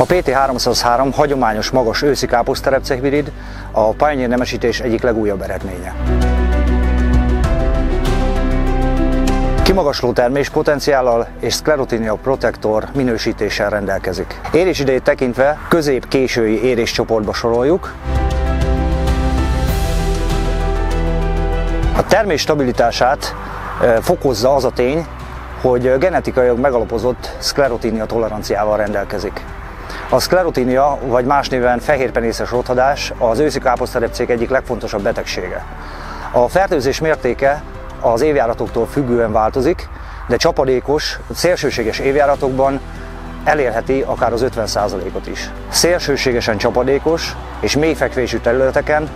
A PT303 hagyományos magas őszi káposzterepce hibrid a Pioneer nemesítés egyik legújabb eredménye. Kimagasló terméspotenciállal és Sclerotinia Protector minősítéssel rendelkezik. Érésidejét tekintve közép-késői éréscsoportba soroljuk. A termés stabilitását fokozza az a tény, hogy genetikailag megalapozott szklerotínia toleranciával rendelkezik. A szklerotínia, vagy más néven fehérpenészes rothadás az őszi káposzterepcék egyik legfontosabb betegsége. A fertőzés mértéke az évjáratoktól függően változik, de csapadékos, szélsőséges évjáratokban elérheti akár az 50%-ot is. Szélsőségesen csapadékos és mélyfekvésű területeken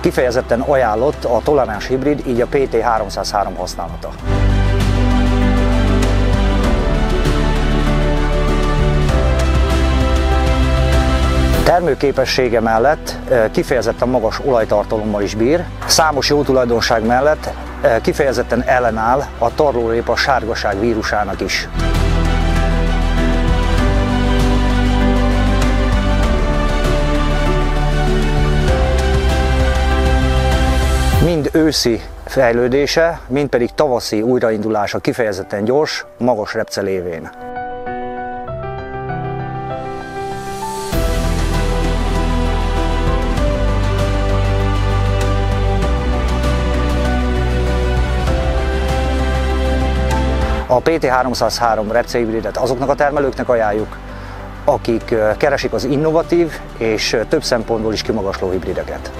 kifejezetten ajánlott a toleráns hibrid, így a PT303 használata. Termőképessége mellett kifejezetten magas olajtartalommal is bír, számos jó tulajdonság mellett kifejezetten ellenáll a tarlórépa sárgaság vírusának is. Mind őszi fejlődése, mind pedig tavaszi újraindulása kifejezetten gyors, magas repce lévén. A PT303 repcehibridet azoknak a termelőknek ajánljuk, akik keresik az innovatív és több szempontból is kimagasló hibrideket.